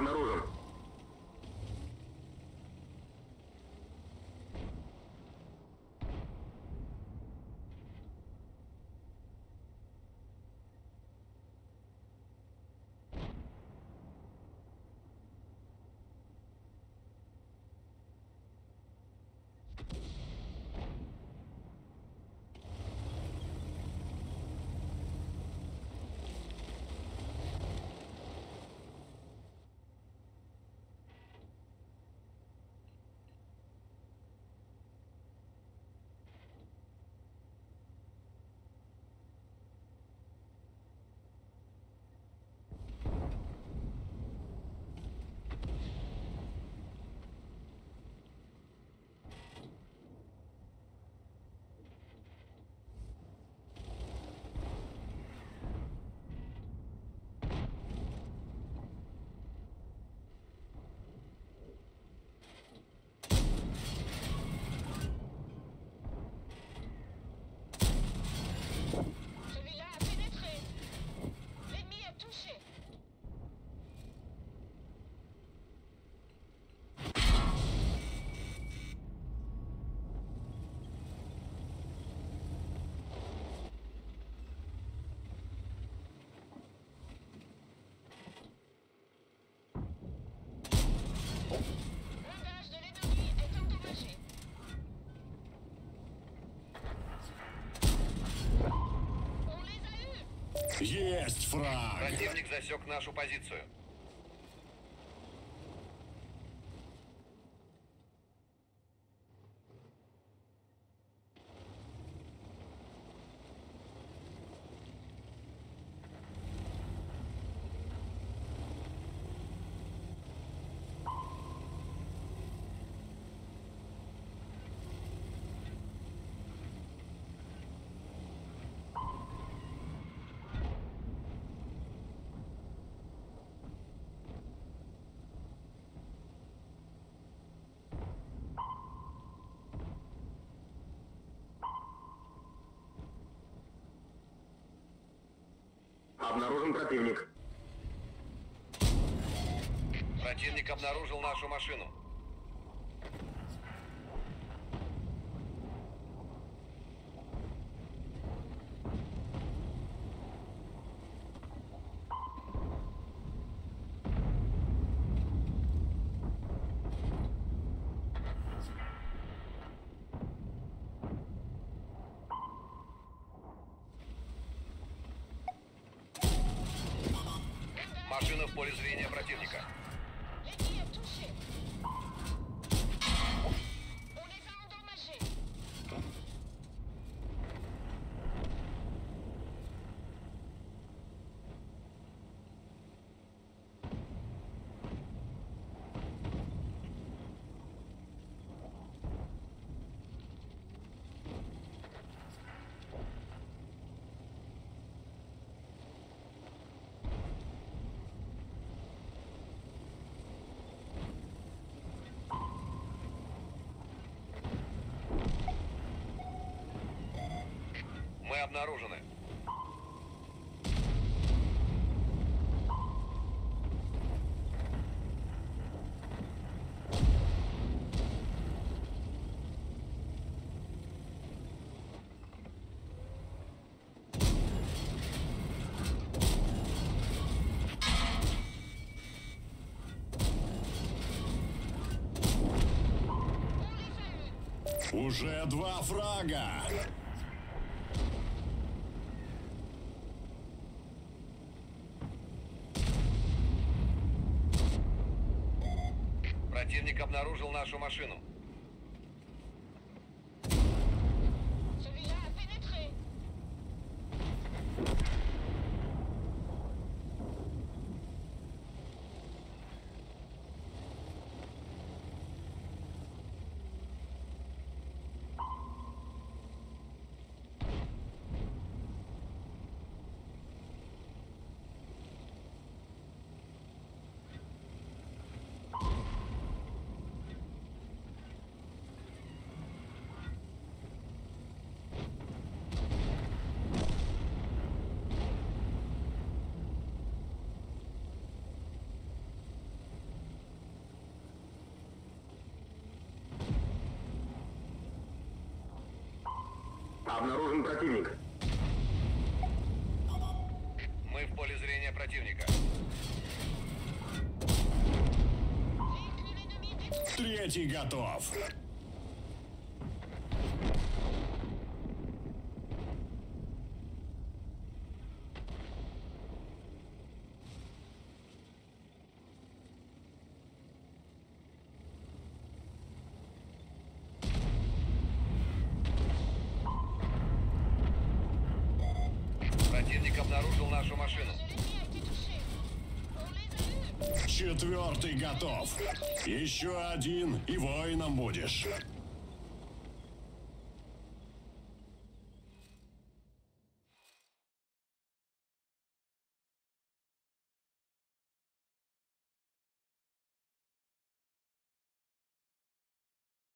обнаружен. Есть фраг! Противник засек нашу позицию. Обнаружен противник. Противник обнаружил нашу машину. Машина в поле зрения противника. Обнаружены. Уже два фрага! Противник обнаружил нашу машину. Обнаружен противник. Мы в поле зрения противника. Третий готов. Противник обнаружил нашу машину. Четвертый готов. Еще один, и воином будешь.